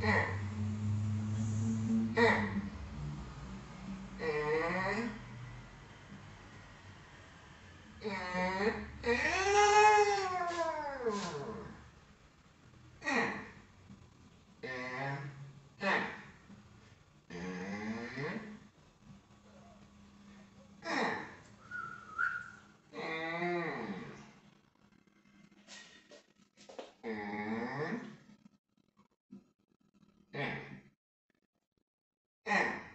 Mm-hmm. and